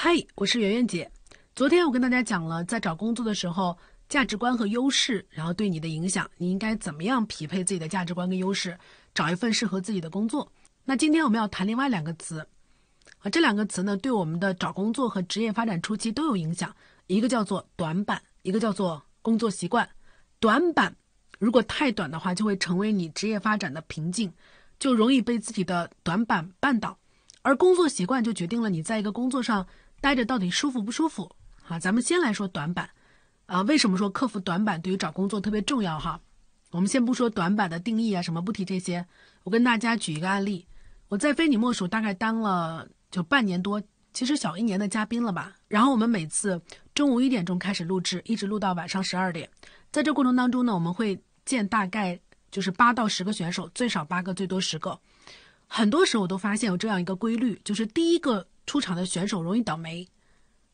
嗨，我是圆圆姐。昨天我跟大家讲了，在找工作的时候，价值观和优势，然后对你的影响，你应该怎么样匹配自己的价值观跟优势，找一份适合自己的工作。那今天我们要谈另外两个词，啊，这两个词呢，对我们的找工作和职业发展初期都有影响。一个叫做短板，一个叫做工作习惯。短板如果太短的话，就会成为你职业发展的瓶颈，就容易被自己的短板绊倒。而工作习惯就决定了你在一个工作上。待着到底舒服不舒服？啊，咱们先来说短板，啊，为什么说克服短板对于找工作特别重要？哈，我们先不说短板的定义啊，什么不提这些，我跟大家举一个案例，我在非你莫属大概当了就半年多，其实小一年的嘉宾了吧。然后我们每次中午一点钟开始录制，一直录到晚上十二点，在这过程当中呢，我们会见大概就是八到十个选手，最少八个，最多十个。很多时候我都发现有这样一个规律，就是第一个。出场的选手容易倒霉，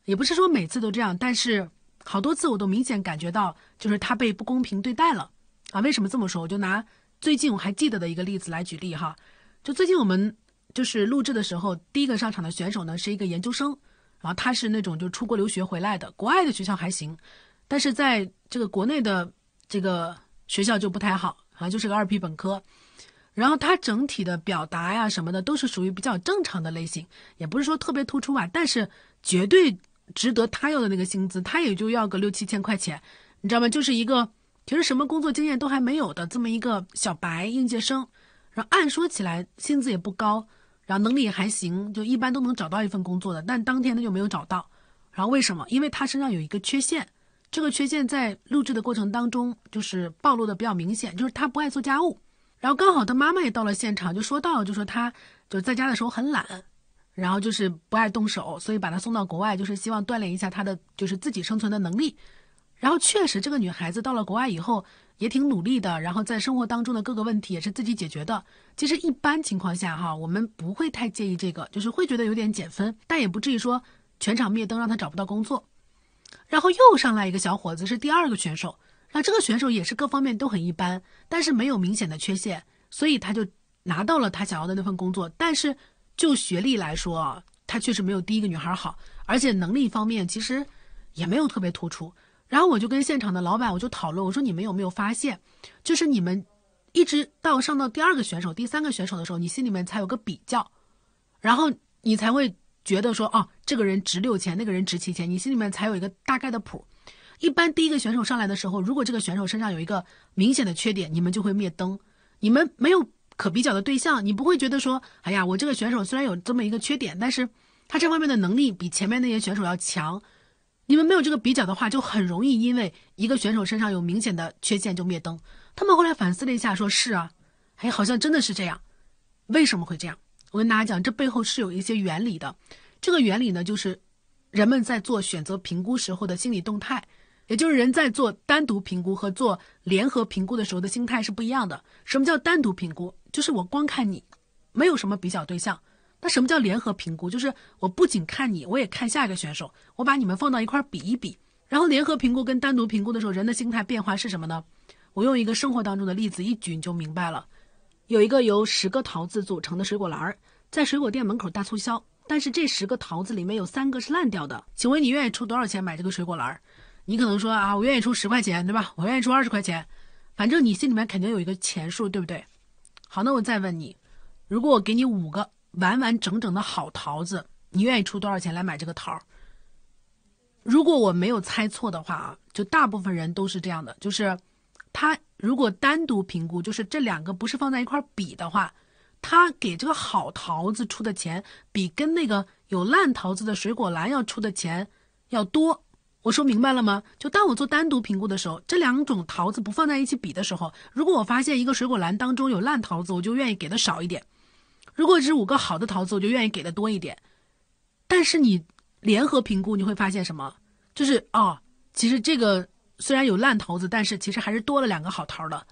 也不是说每次都这样，但是好多次我都明显感觉到，就是他被不公平对待了啊！为什么这么说？我就拿最近我还记得的一个例子来举例哈。就最近我们就是录制的时候，第一个上场的选手呢是一个研究生，然后他是那种就出国留学回来的，国外的学校还行，但是在这个国内的这个学校就不太好啊，就是个二批本科。然后他整体的表达呀什么的都是属于比较正常的类型，也不是说特别突出吧，但是绝对值得他要的那个薪资，他也就要个六七千块钱，你知道吗？就是一个其实什么工作经验都还没有的这么一个小白应届生，然后按说起来薪资也不高，然后能力也还行，就一般都能找到一份工作的，但当天他就没有找到，然后为什么？因为他身上有一个缺陷，这个缺陷在录制的过程当中就是暴露的比较明显，就是他不爱做家务。然后刚好他妈妈也到了现场，就说到，就说他就在家的时候很懒，然后就是不爱动手，所以把他送到国外，就是希望锻炼一下他的就是自己生存的能力。然后确实，这个女孩子到了国外以后也挺努力的，然后在生活当中的各个问题也是自己解决的。其实一般情况下哈，我们不会太介意这个，就是会觉得有点减分，但也不至于说全场灭灯让他找不到工作。然后又上来一个小伙子，是第二个选手。那这个选手也是各方面都很一般，但是没有明显的缺陷，所以他就拿到了他想要的那份工作。但是就学历来说，他确实没有第一个女孩好，而且能力方面其实也没有特别突出。然后我就跟现场的老板我就讨论，我说你们有没有发现，就是你们一直到上到第二个选手、第三个选手的时候，你心里面才有个比较，然后你才会觉得说，哦，这个人值六千，那个人值七千，你心里面才有一个大概的谱。一般第一个选手上来的时候，如果这个选手身上有一个明显的缺点，你们就会灭灯。你们没有可比较的对象，你不会觉得说，哎呀，我这个选手虽然有这么一个缺点，但是他这方面的能力比前面那些选手要强。你们没有这个比较的话，就很容易因为一个选手身上有明显的缺陷就灭灯。他们后来反思了一下，说是啊，哎，好像真的是这样。为什么会这样？我跟大家讲，这背后是有一些原理的。这个原理呢，就是人们在做选择评估时候的心理动态。也就是人在做单独评估和做联合评估的时候的心态是不一样的。什么叫单独评估？就是我光看你，没有什么比较对象。那什么叫联合评估？就是我不仅看你，我也看下一个选手，我把你们放到一块比一比。然后联合评估跟单独评估的时候，人的心态变化是什么呢？我用一个生活当中的例子一举你就明白了。有一个由十个桃子组成的水果篮儿，在水果店门口大促销，但是这十个桃子里面有三个是烂掉的。请问你愿意出多少钱买这个水果篮儿？你可能说啊，我愿意出十块钱，对吧？我愿意出二十块钱，反正你心里面肯定有一个钱数，对不对？好，那我再问你，如果我给你五个完完整整的好桃子，你愿意出多少钱来买这个桃？如果我没有猜错的话啊，就大部分人都是这样的，就是他如果单独评估，就是这两个不是放在一块比的话，他给这个好桃子出的钱比跟那个有烂桃子的水果篮要出的钱要多。我说明白了吗？就当我做单独评估的时候，这两种桃子不放在一起比的时候，如果我发现一个水果篮当中有烂桃子，我就愿意给的少一点；如果是五个好的桃子，我就愿意给的多一点。但是你联合评估，你会发现什么？就是哦，其实这个虽然有烂桃子，但是其实还是多了两个好桃的，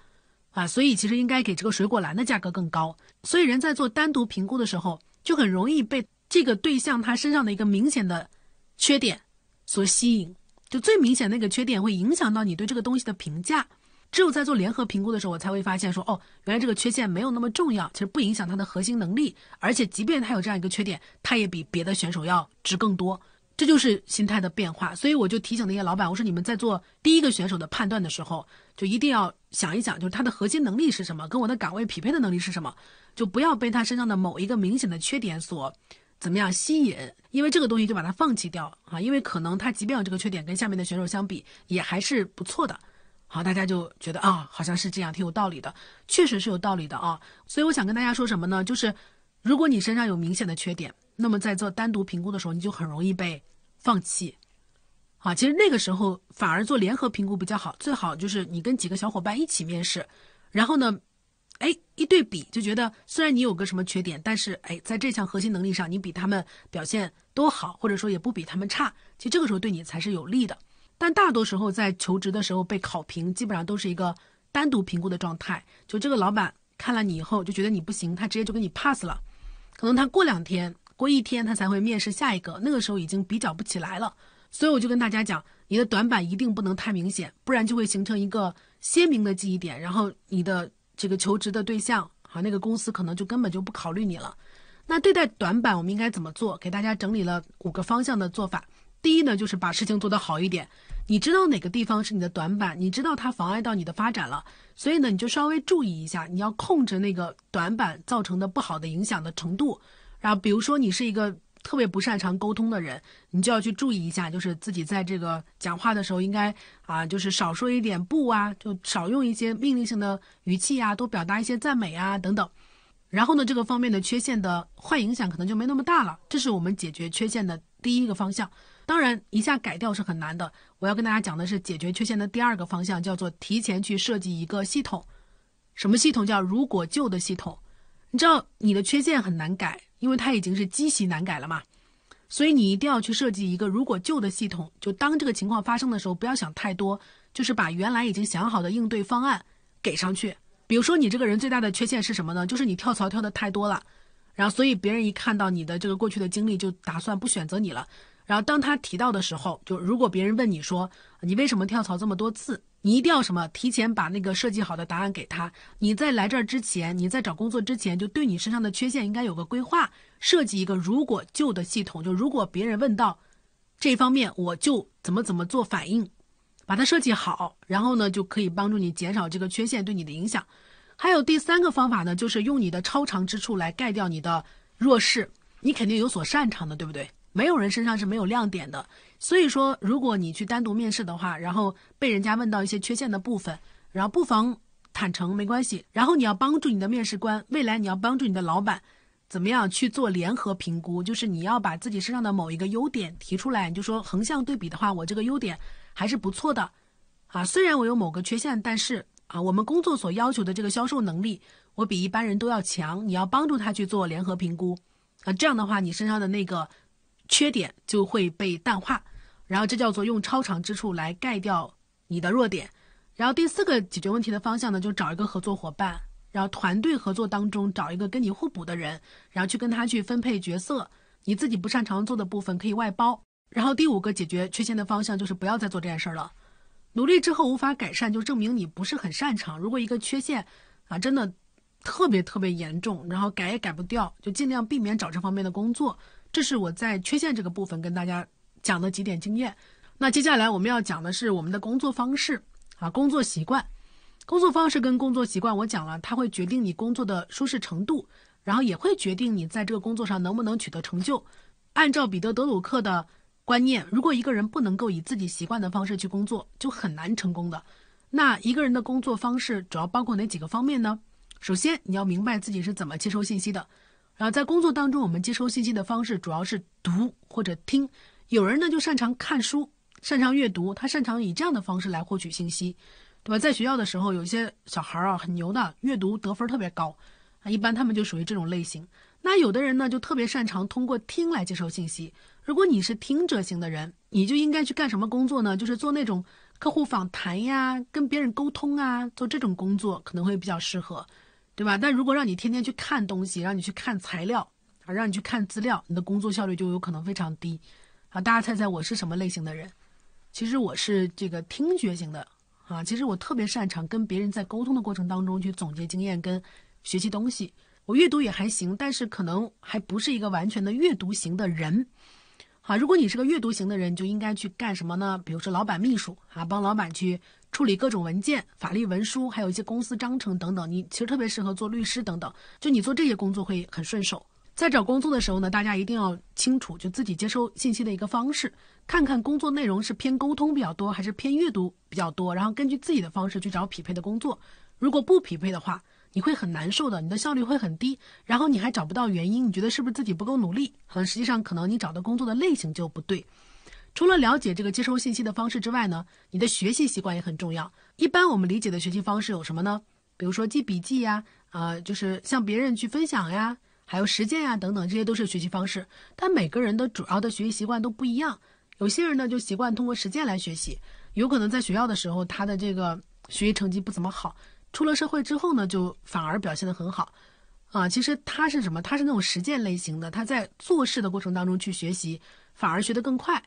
啊，所以其实应该给这个水果篮的价格更高。所以人在做单独评估的时候，就很容易被这个对象他身上的一个明显的缺点所吸引。就最明显那个缺点会影响到你对这个东西的评价，只有在做联合评估的时候，我才会发现说，哦，原来这个缺陷没有那么重要，其实不影响它的核心能力，而且即便它有这样一个缺点，它也比别的选手要值更多。这就是心态的变化。所以我就提醒那些老板，我说你们在做第一个选手的判断的时候，就一定要想一想，就是他的核心能力是什么，跟我的岗位匹配的能力是什么，就不要被他身上的某一个明显的缺点所怎么样吸引，因为这个东西就把它放弃掉啊，因为可能他即便有这个缺点，跟下面的选手相比也还是不错的。好，大家就觉得啊，好像是这样，挺有道理的，确实是有道理的啊。所以我想跟大家说什么呢？就是如果你身上有明显的缺点，那么在做单独评估的时候，你就很容易被放弃。啊，其实那个时候反而做联合评估比较好，最好就是你跟几个小伙伴一起面试，然后呢，哎，一对比就觉得虽然你有个什么缺点，但是哎，在这项核心能力上你比他们表现都好，或者说也不比他们差，其实这个时候对你才是有利的。但大多时候在求职的时候被考评，基本上都是一个单独评估的状态。就这个老板看了你以后就觉得你不行，他直接就给你 pass 了。可能他过两天、过一天他才会面试下一个，那个时候已经比较不起来了。所以我就跟大家讲，你的短板一定不能太明显，不然就会形成一个鲜明的记忆点，然后你的这个求职的对象啊，那个公司可能就根本就不考虑你了。那对待短板，我们应该怎么做？给大家整理了五个方向的做法。第一呢，就是把事情做得好一点。你知道哪个地方是你的短板，你知道它妨碍到你的发展了，所以呢，你就稍微注意一下，你要控制那个短板造成的不好的影响的程度。然后，比如说你是一个特别不擅长沟通的人，你就要去注意一下，就是自己在这个讲话的时候应该啊，就是少说一点不啊，就少用一些命令性的语气啊，多表达一些赞美啊等等。然后呢，这个方面的缺陷的坏影响可能就没那么大了。这是我们解决缺陷的第一个方向。当然，一下改掉是很难的。我要跟大家讲的是解决缺陷的第二个方向，叫做提前去设计一个系统。什么系统？叫如果旧的系统。你知道你的缺陷很难改，因为它已经是积习难改了嘛。所以你一定要去设计一个如果旧的系统。就当这个情况发生的时候，不要想太多，就是把原来已经想好的应对方案给上去。比如说，你这个人最大的缺陷是什么呢？就是你跳槽跳的太多了，然后所以别人一看到你的这个过去的经历，就打算不选择你了。然后当他提到的时候，就如果别人问你说你为什么跳槽这么多次，你一定要什么提前把那个设计好的答案给他。你在来这儿之前，你在找工作之前，就对你身上的缺陷应该有个规划，设计一个如果旧的系统。就如果别人问到这方面，我就怎么怎么做反应，把它设计好，然后呢就可以帮助你减少这个缺陷对你的影响。还有第三个方法呢，就是用你的超长之处来盖掉你的弱势。你肯定有所擅长的，对不对？没有人身上是没有亮点的，所以说，如果你去单独面试的话，然后被人家问到一些缺陷的部分，然后不妨坦诚，没关系。然后你要帮助你的面试官，未来你要帮助你的老板，怎么样去做联合评估？就是你要把自己身上的某一个优点提出来，你就说横向对比的话，我这个优点还是不错的，啊，虽然我有某个缺陷，但是啊，我们工作所要求的这个销售能力，我比一般人都要强。你要帮助他去做联合评估，啊，这样的话，你身上的那个。缺点就会被淡化，然后这叫做用超长之处来盖掉你的弱点。然后第四个解决问题的方向呢，就找一个合作伙伴，然后团队合作当中找一个跟你互补的人，然后去跟他去分配角色，你自己不擅长做的部分可以外包。然后第五个解决缺陷的方向就是不要再做这件事儿了。努力之后无法改善，就证明你不是很擅长。如果一个缺陷啊真的特别特别严重，然后改也改不掉，就尽量避免找这方面的工作。这是我在缺陷这个部分跟大家讲的几点经验。那接下来我们要讲的是我们的工作方式啊，工作习惯。工作方式跟工作习惯，我讲了，它会决定你工作的舒适程度，然后也会决定你在这个工作上能不能取得成就。按照彼得·德鲁克的观念，如果一个人不能够以自己习惯的方式去工作，就很难成功的。那一个人的工作方式主要包括哪几个方面呢？首先，你要明白自己是怎么接收信息的。然后在工作当中，我们接收信息的方式主要是读或者听。有人呢就擅长看书，擅长阅读，他擅长以这样的方式来获取信息，对吧？在学校的时候，有些小孩啊很牛的，阅读得分特别高，啊，一般他们就属于这种类型。那有的人呢就特别擅长通过听来接受信息。如果你是听者型的人，你就应该去干什么工作呢？就是做那种客户访谈呀，跟别人沟通啊，做这种工作可能会比较适合。对吧？但如果让你天天去看东西，让你去看材料，啊，让你去看资料，你的工作效率就有可能非常低。啊，大家猜猜我是什么类型的人？其实我是这个听觉型的。啊，其实我特别擅长跟别人在沟通的过程当中去总结经验跟学习东西。我阅读也还行，但是可能还不是一个完全的阅读型的人。好，如果你是个阅读型的人，就应该去干什么呢？比如说老板秘书啊，帮老板去处理各种文件、法律文书，还有一些公司章程等等。你其实特别适合做律师等等，就你做这些工作会很顺手。在找工作的时候呢，大家一定要清楚就自己接收信息的一个方式，看看工作内容是偏沟通比较多，还是偏阅读比较多，然后根据自己的方式去找匹配的工作。如果不匹配的话，你会很难受的，你的效率会很低，然后你还找不到原因，你觉得是不是自己不够努力？很实际上可能你找的工作的类型就不对。除了了解这个接收信息的方式之外呢，你的学习习惯也很重要。一般我们理解的学习方式有什么呢？比如说记笔记呀，啊，就是向别人去分享呀，还有实践呀等等，这些都是学习方式。但每个人的主要的学习习惯都不一样，有些人呢就习惯通过实践来学习，有可能在学校的时候他的这个学习成绩不怎么好。出了社会之后呢，就反而表现得很好，啊，其实他是什么？他是那种实践类型的，他在做事的过程当中去学习，反而学得更快。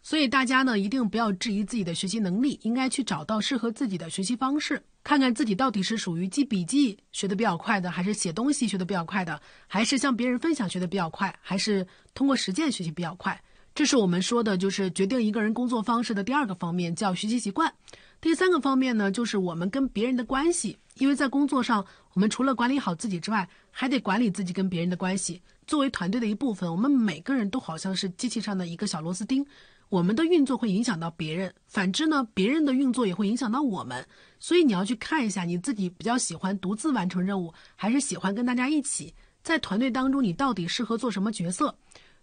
所以大家呢，一定不要质疑自己的学习能力，应该去找到适合自己的学习方式，看看自己到底是属于记笔记学得比较快的，还是写东西学得比较快的，还是向别人分享学得比较快，还是通过实践学习比较快。这是我们说的，就是决定一个人工作方式的第二个方面，叫学习习惯。第三个方面呢，就是我们跟别人的关系，因为在工作上，我们除了管理好自己之外，还得管理自己跟别人的关系。作为团队的一部分，我们每个人都好像是机器上的一个小螺丝钉，我们的运作会影响到别人，反之呢，别人的运作也会影响到我们。所以你要去看一下，你自己比较喜欢独自完成任务，还是喜欢跟大家一起？在团队当中，你到底适合做什么角色？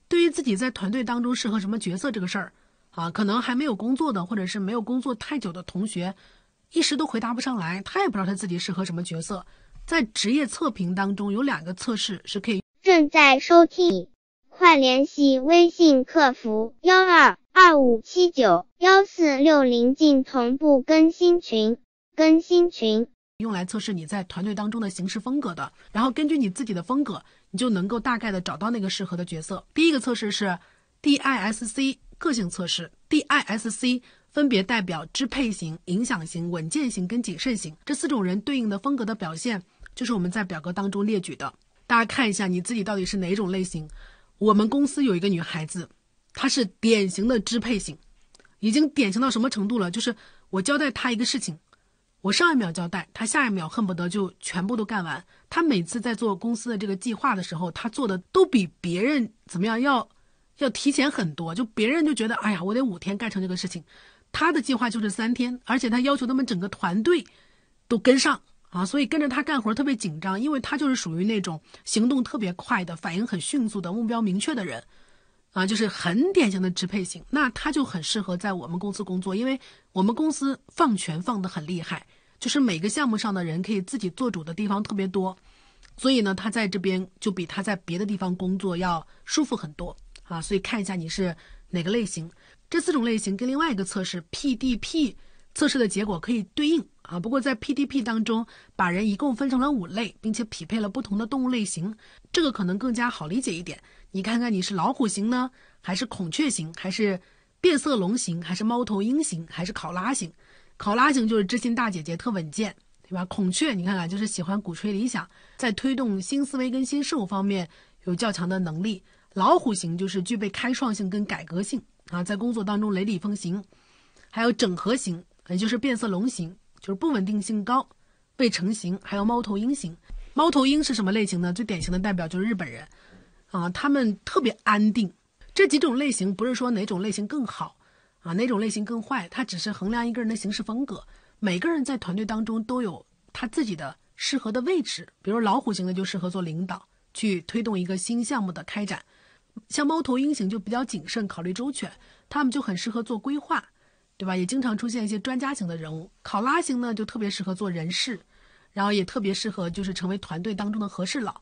对于自己在团队当中适合什么角色这个事儿。啊，可能还没有工作的，或者是没有工作太久的同学，一时都回答不上来，他也不知道他自己适合什么角色。在职业测评当中，有两个测试是可以。正在收听，快联系微信客服幺二二五七九幺四六零进同步更新群，更新群用来测试你在团队当中的行事风格的，然后根据你自己的风格，你就能够大概的找到那个适合的角色。第一个测试是 DISC。个性测试 DISC 分别代表支配型、影响型、稳健型跟谨慎型这四种人对应的风格的表现，就是我们在表格当中列举的。大家看一下你自己到底是哪种类型。我们公司有一个女孩子，他是典型的支配型，已经典型到什么程度了？就是我交代他一个事情，我上一秒交代，他下一秒恨不得就全部都干完。他每次在做公司的这个计划的时候，他做的都比别人怎么样要。要提前很多，就别人就觉得，哎呀，我得五天干成这个事情，他的计划就是三天，而且他要求他们整个团队都跟上啊，所以跟着他干活特别紧张，因为他就是属于那种行动特别快的、反应很迅速的、目标明确的人，啊，就是很典型的支配型。那他就很适合在我们公司工作，因为我们公司放权放得很厉害，就是每个项目上的人可以自己做主的地方特别多，所以呢，他在这边就比他在别的地方工作要舒服很多。啊，所以看一下你是哪个类型，这四种类型跟另外一个测试 PDP 测试的结果可以对应啊。不过在 PDP 当中，把人一共分成了五类，并且匹配了不同的动物类型，这个可能更加好理解一点。你看看你是老虎型呢，还是孔雀型，还是变色龙型，还是猫头鹰型，还是考拉型？考拉型就是知心大姐姐，特稳健，对吧？孔雀你看看就是喜欢鼓吹理想，在推动新思维跟新事物方面有较强的能力。老虎型就是具备开创性跟改革性啊，在工作当中雷厉风行，还有整合型，也就是变色龙型，就是不稳定性高，未成型，还有猫头鹰型。猫头鹰是什么类型呢？最典型的代表就是日本人，啊，他们特别安定。这几种类型不是说哪种类型更好啊，哪种类型更坏，它只是衡量一个人的行事风格。每个人在团队当中都有他自己的适合的位置，比如老虎型的就适合做领导，去推动一个新项目的开展。像猫头鹰型就比较谨慎，考虑周全，他们就很适合做规划，对吧？也经常出现一些专家型的人物。考拉型呢，就特别适合做人事，然后也特别适合就是成为团队当中的和事佬。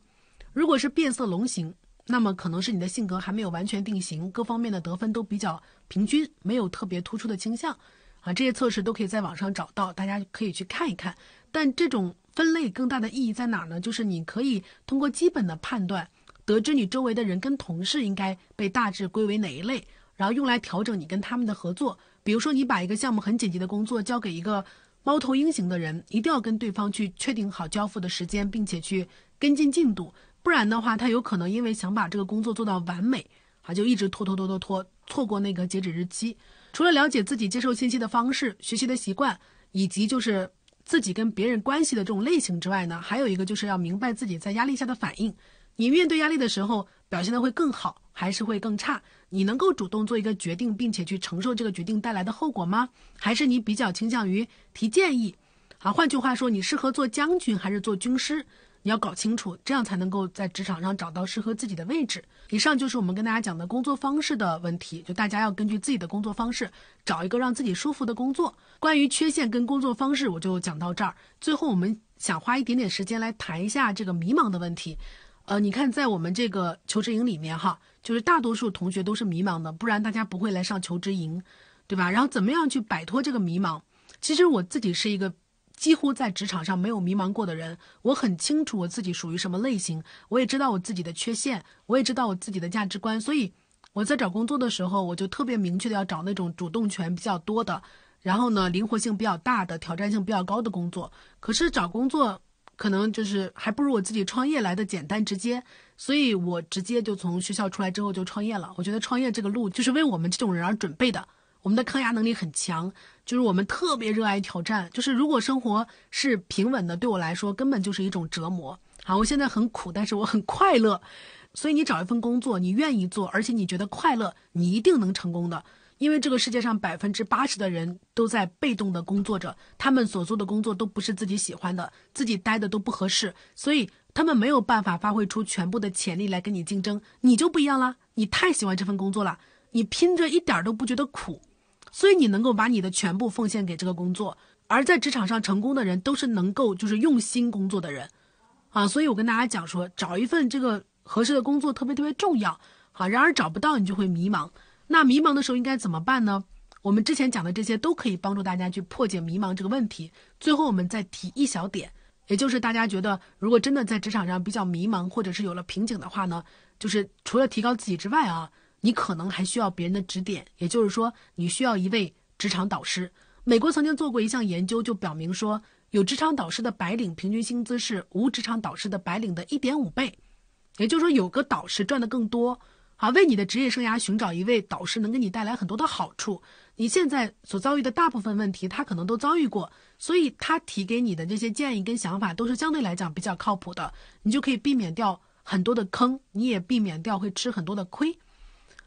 如果是变色龙型，那么可能是你的性格还没有完全定型，各方面的得分都比较平均，没有特别突出的倾向。啊，这些测试都可以在网上找到，大家可以去看一看。但这种分类更大的意义在哪儿呢？就是你可以通过基本的判断。得知你周围的人跟同事应该被大致归为哪一类，然后用来调整你跟他们的合作。比如说，你把一个项目很紧急的工作交给一个猫头鹰型的人，一定要跟对方去确定好交付的时间，并且去跟进进度，不然的话，他有可能因为想把这个工作做到完美，啊，就一直拖拖拖拖拖，错过那个截止日期。除了了解自己接受信息的方式、学习的习惯，以及就是自己跟别人关系的这种类型之外呢，还有一个就是要明白自己在压力下的反应。你面对压力的时候表现的会更好，还是会更差？你能够主动做一个决定，并且去承受这个决定带来的后果吗？还是你比较倾向于提建议？啊，换句话说，你适合做将军还是做军师？你要搞清楚，这样才能够在职场上找到适合自己的位置。以上就是我们跟大家讲的工作方式的问题，就大家要根据自己的工作方式找一个让自己舒服的工作。关于缺陷跟工作方式，我就讲到这儿。最后，我们想花一点点时间来谈一下这个迷茫的问题。呃，你看，在我们这个求职营里面，哈，就是大多数同学都是迷茫的，不然大家不会来上求职营，对吧？然后怎么样去摆脱这个迷茫？其实我自己是一个。几乎在职场上没有迷茫过的人，我很清楚我自己属于什么类型，我也知道我自己的缺陷，我也知道我自己的价值观，所以我在找工作的时候，我就特别明确的要找那种主动权比较多的，然后呢，灵活性比较大的，挑战性比较高的工作。可是找工作可能就是还不如我自己创业来的简单直接，所以我直接就从学校出来之后就创业了。我觉得创业这个路就是为我们这种人而准备的。我们的抗压能力很强，就是我们特别热爱挑战。就是如果生活是平稳的，对我来说根本就是一种折磨。好，我现在很苦，但是我很快乐。所以你找一份工作，你愿意做，而且你觉得快乐，你一定能成功的。因为这个世界上百分之八十的人都在被动的工作着，他们所做的工作都不是自己喜欢的，自己待的都不合适，所以他们没有办法发挥出全部的潜力来跟你竞争。你就不一样了，你太喜欢这份工作了，你拼着一点都不觉得苦。所以你能够把你的全部奉献给这个工作，而在职场上成功的人都是能够就是用心工作的人，啊，所以我跟大家讲说，找一份这个合适的工作特别特别重要，啊，然而找不到你就会迷茫，那迷茫的时候应该怎么办呢？我们之前讲的这些都可以帮助大家去破解迷茫这个问题。最后我们再提一小点，也就是大家觉得如果真的在职场上比较迷茫或者是有了瓶颈的话呢，就是除了提高自己之外啊。你可能还需要别人的指点，也就是说，你需要一位职场导师。美国曾经做过一项研究，就表明说，有职场导师的白领平均薪资是无职场导师的白领的一点五倍。也就是说，有个导师赚的更多。啊，为你的职业生涯寻找一位导师，能给你带来很多的好处。你现在所遭遇的大部分问题，他可能都遭遇过，所以他提给你的这些建议跟想法，都是相对来讲比较靠谱的。你就可以避免掉很多的坑，你也避免掉会吃很多的亏。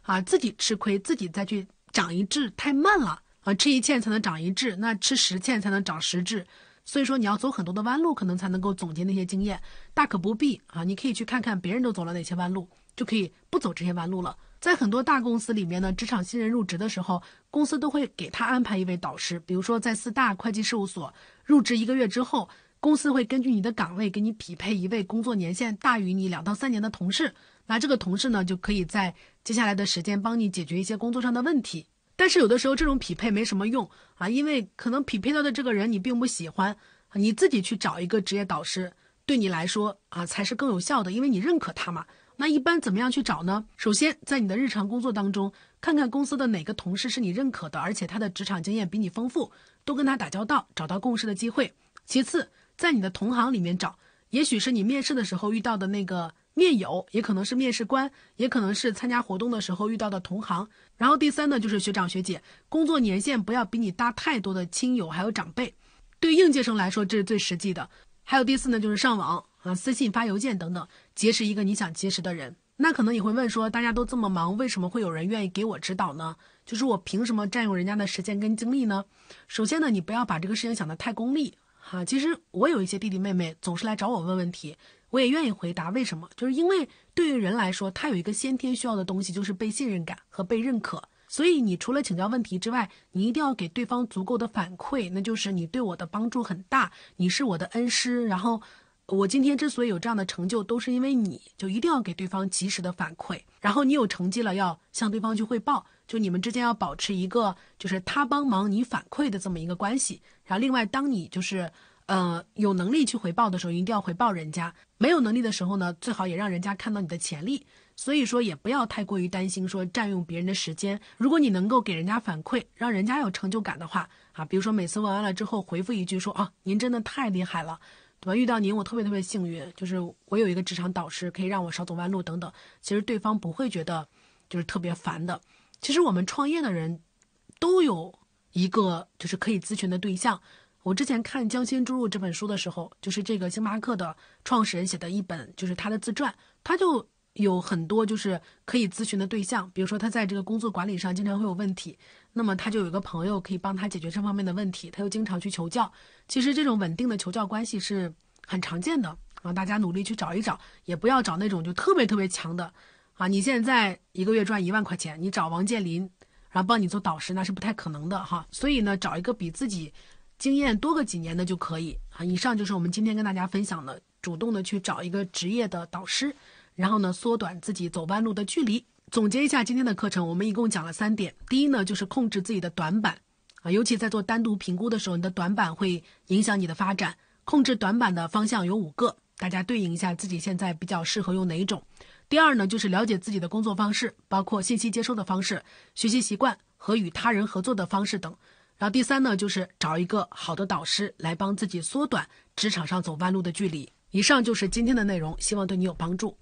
啊，自己吃亏，自己再去长一智太慢了啊！吃一堑才能长一智，那吃十堑才能长十智。所以说，你要走很多的弯路，可能才能够总结那些经验。大可不必啊！你可以去看看别人都走了哪些弯路，就可以不走这些弯路了。在很多大公司里面呢，职场新人入职的时候，公司都会给他安排一位导师。比如说，在四大会计事务所入职一个月之后，公司会根据你的岗位给你匹配一位工作年限大于你两到三年的同事。那这个同事呢，就可以在接下来的时间帮你解决一些工作上的问题。但是有的时候这种匹配没什么用啊，因为可能匹配到的这个人你并不喜欢，你自己去找一个职业导师，对你来说啊才是更有效的，因为你认可他嘛。那一般怎么样去找呢？首先在你的日常工作当中，看看公司的哪个同事是你认可的，而且他的职场经验比你丰富，多跟他打交道，找到共事的机会。其次，在你的同行里面找，也许是你面试的时候遇到的那个。面友也可能是面试官，也可能是参加活动的时候遇到的同行。然后第三呢，就是学长学姐，工作年限不要比你大太多的亲友还有长辈。对应届生来说，这是最实际的。还有第四呢，就是上网啊、私信、发邮件等等，结识一个你想结识的人。那可能你会问说，大家都这么忙，为什么会有人愿意给我指导呢？就是我凭什么占用人家的时间跟精力呢？首先呢，你不要把这个事情想得太功利哈。其实我有一些弟弟妹妹总是来找我问问题。我也愿意回答为什么，就是因为对于人来说，他有一个先天需要的东西，就是被信任感和被认可。所以你除了请教问题之外，你一定要给对方足够的反馈，那就是你对我的帮助很大，你是我的恩师。然后我今天之所以有这样的成就，都是因为你，就一定要给对方及时的反馈。然后你有成绩了，要向对方去汇报，就你们之间要保持一个就是他帮忙你反馈的这么一个关系。然后另外，当你就是。呃，有能力去回报的时候，一定要回报人家；没有能力的时候呢，最好也让人家看到你的潜力。所以说，也不要太过于担心说占用别人的时间。如果你能够给人家反馈，让人家有成就感的话，啊，比如说每次问完了之后回复一句说啊，您真的太厉害了，我？遇到您我特别特别幸运，就是我有一个职场导师可以让我少走弯路等等。其实对方不会觉得就是特别烦的。其实我们创业的人都有一个就是可以咨询的对象。我之前看《匠心注入》这本书的时候，就是这个星巴克的创始人写的一本，就是他的自传，他就有很多就是可以咨询的对象。比如说他在这个工作管理上经常会有问题，那么他就有一个朋友可以帮他解决这方面的问题，他又经常去求教。其实这种稳定的求教关系是很常见的啊，大家努力去找一找，也不要找那种就特别特别强的啊。你现在一个月赚一万块钱，你找王健林，然后帮你做导师，那是不太可能的哈。所以呢，找一个比自己。经验多个几年的就可以啊。以上就是我们今天跟大家分享的，主动的去找一个职业的导师，然后呢缩短自己走弯路的距离。总结一下今天的课程，我们一共讲了三点。第一呢，就是控制自己的短板啊，尤其在做单独评估的时候，你的短板会影响你的发展。控制短板的方向有五个，大家对应一下自己现在比较适合用哪一种。第二呢，就是了解自己的工作方式，包括信息接收的方式、学习习惯和与他人合作的方式等。然后第三呢，就是找一个好的导师来帮自己缩短职场上走弯路的距离。以上就是今天的内容，希望对你有帮助。